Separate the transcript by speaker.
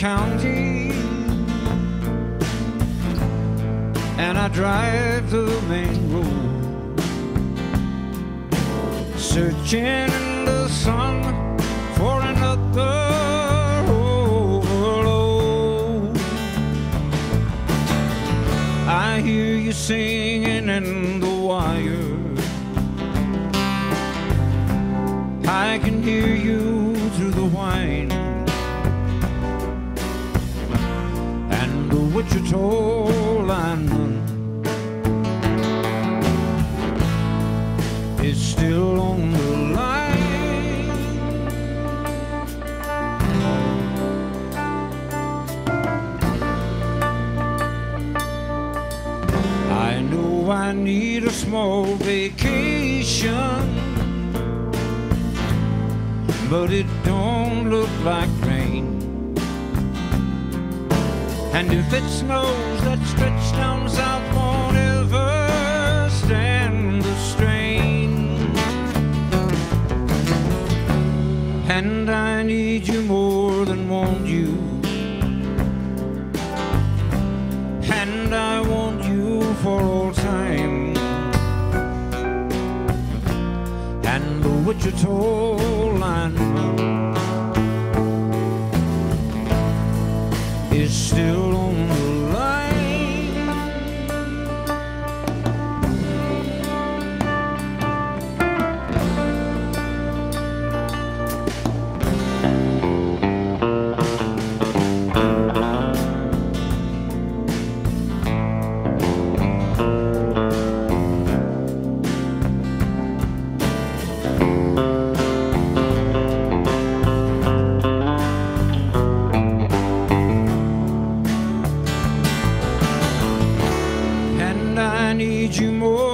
Speaker 1: County and I drive the main road, searching in the sun for another overload. I hear you singing in the wire. I can hear you Wichita lineman is still on the line. I know I need a small vacation, but it don't look like rain. And if it snows, that stretch down south won't ever stand the strain. And I need you more than want you. And I want you for all time. And the Wichita lineman still need you more